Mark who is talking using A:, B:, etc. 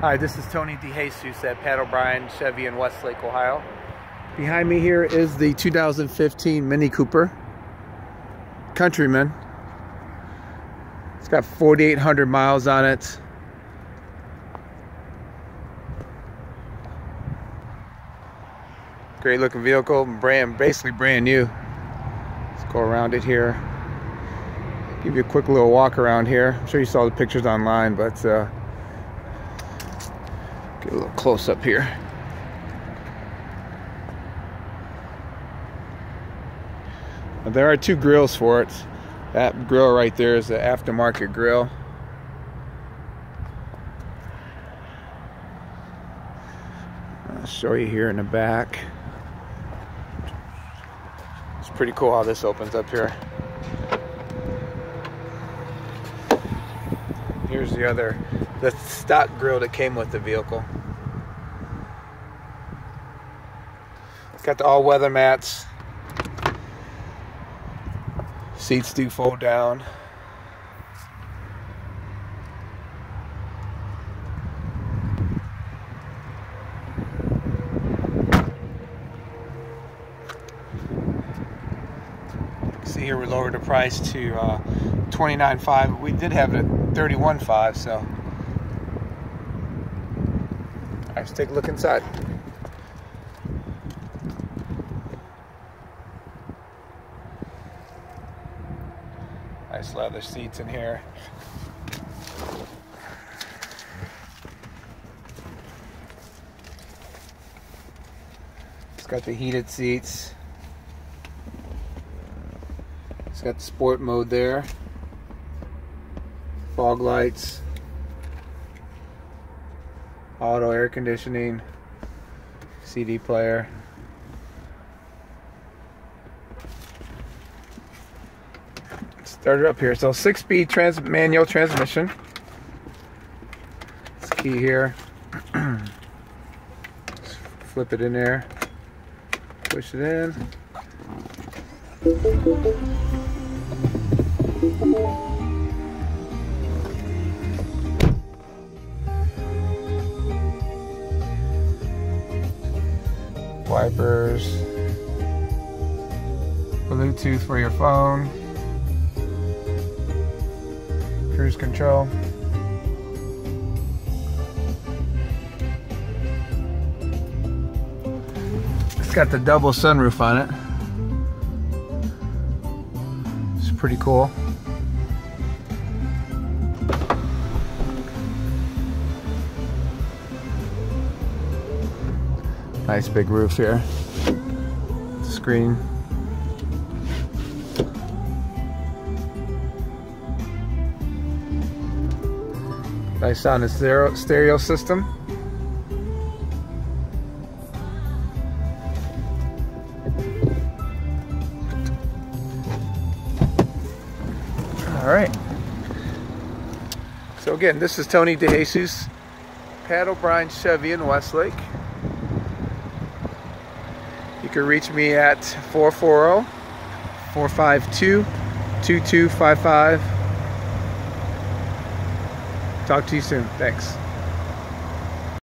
A: Hi, this is Tony DeJesus at Pat O'Brien Chevy in Westlake, Ohio. Behind me here is the 2015 Mini Cooper Countryman. It's got 4,800 miles on it. Great looking vehicle, brand basically brand new. Let's go around it here. Give you a quick little walk around here. I'm sure you saw the pictures online, but uh, Get a little close up here. Now, there are two grills for it. That grill right there is the aftermarket grill. I'll show you here in the back. It's pretty cool how this opens up here. Here's the other the stock grill that came with the vehicle. It's got the all-weather mats. Seats do fold down. Here we lowered the price to uh, 29.5. We did have it at 31.5, so Let's take a look inside. Nice leather seats in here. It's got the heated seats. It's got sport mode there. Fog lights auto air conditioning, CD player. Start it up here. So six speed trans manual transmission. It's key here. flip it in there. Push it in wipers, Bluetooth for your phone, cruise control. It's got the double sunroof on it. It's pretty cool. Nice big roof here. Screen. Nice sound stereo, stereo system. All right. So again, this is Tony DeJesus, Pat O'Brien Chevy in Westlake. You can reach me at 440 452 2255. Talk to you soon. Thanks.